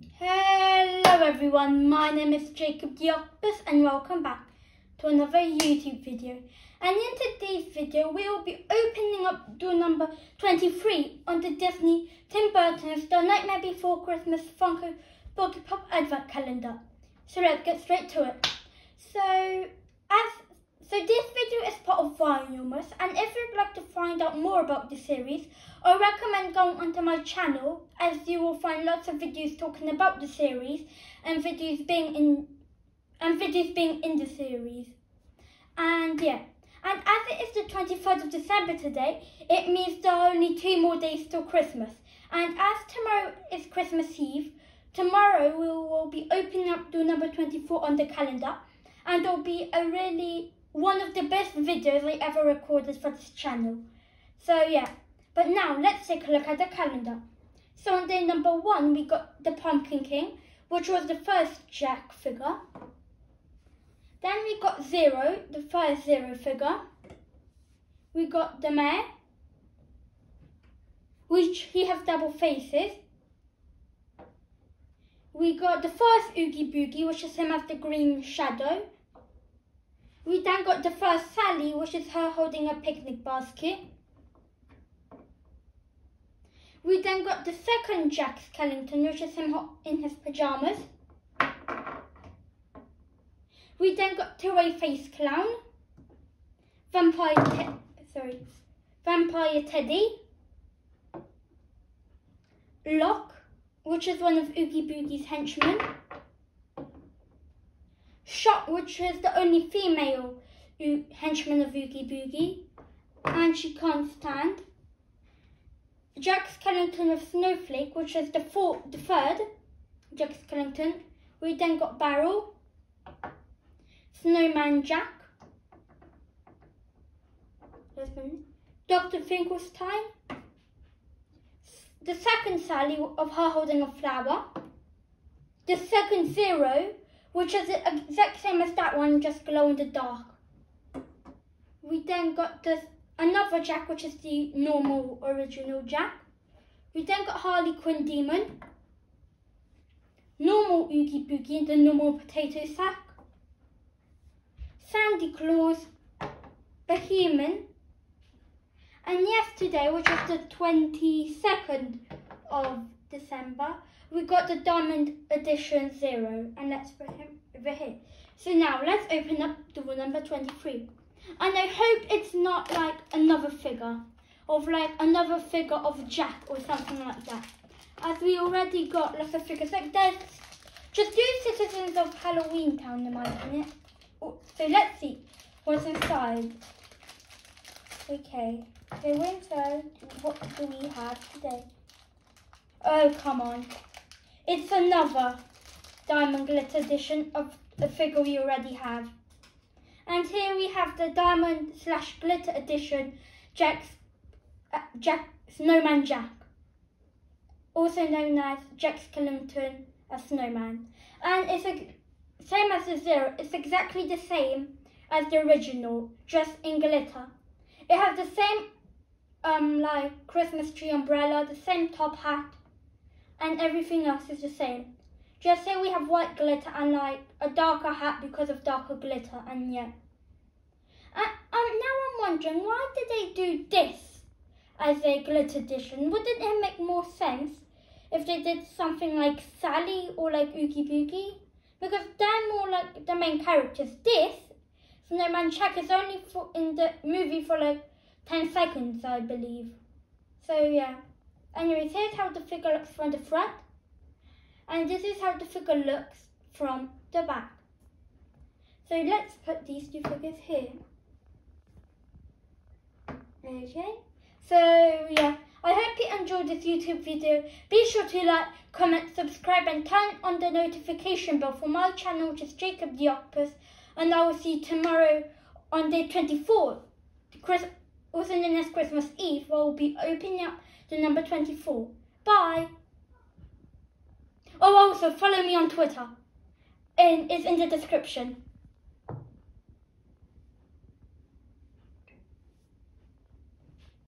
Hello everyone, my name is Jakub Octopus and welcome back to another YouTube video. And in today's video, we will be opening up door number 23 on the Disney Tim Burton's The Nightmare Before Christmas Funko Pocket Pop Advent Calendar. So let's get straight to it. So, as so this video is part of Vinylmas and if you'd like to find out more about the series, I recommend going onto my channel as you will find lots of videos talking about the series and videos being in and videos being in the series. And yeah. And as it is the 23rd of December today, it means there are only two more days till Christmas. And as tomorrow is Christmas Eve, tomorrow we will be opening up door number 24 on the calendar. And it'll be a really one of the best videos I ever recorded for this channel. So yeah, but now let's take a look at the calendar. So on day number one, we got the Pumpkin King, which was the first Jack figure. Then we got Zero, the first Zero figure. We got the Mayor, which he has double faces. We got the first Oogie Boogie, which is him as the green shadow. We then got the first Sally, which is her holding a picnic basket. We then got the second Jack Skellington, which is him in his pyjamas. We then got Two-Way Face Clown, Vampire, Te sorry, Vampire Teddy, Lock, which is one of Oogie Boogie's henchmen. Shock, which is the only female henchman of Oogie Boogie, and she can't stand. Jack Skellington of Snowflake, which is the, fourth, the third Jack Skellington. We then got Barrel, Snowman Jack, Dr. Finkelstein, the second Sally of her holding a flower, the second Zero which is the exact same as that one, just glow in the dark. We then got this another Jack, which is the normal original Jack. We then got Harlequin Demon, normal Oogie Boogie, the normal potato sack, Sandy Claus, Behemoth, and yesterday, which was the 22nd of December, we got the Diamond Edition Zero, and that's for him over here. So now let's open up door number 23. And I hope it's not like another figure, of like another figure of Jack or something like that. As we already got lots of figures, like there's just do Citizens of Halloween Town in my opinion. Oh, so let's see what's inside. Okay, so inside, what do we have today? Oh, come on. It's another Diamond Glitter edition of the figure we already have. And here we have the Diamond slash Glitter edition Jack's, uh, Jack Snowman Jack. Also known as Jack Skellington, a snowman. And it's a, same as the Zero, it's exactly the same as the original, just in glitter. It has the same um, like Christmas tree umbrella, the same top hat, and everything else is the same. Just say we have white glitter and like a darker hat because of darker glitter and yeah. And, um, now I'm wondering why did they do this as a glitter edition? Wouldn't it make more sense if they did something like Sally or like Oogie Boogie? Because they're more like the main characters. This, Snowman Jack, is only for, in the movie for like 10 seconds, I believe. So yeah. Anyways, here's how the figure looks from the front. And this is how the figure looks from the back. So let's put these two figures here. Okay, so yeah, I hope you enjoyed this YouTube video. Be sure to like, comment, subscribe and turn on the notification bell for my channel which is Jakub the Octopus and I will see you tomorrow on day 24, Chris also known as Christmas Eve where we'll be opening up the number 24. Bye! Oh, also follow me on Twitter. And it's in the description.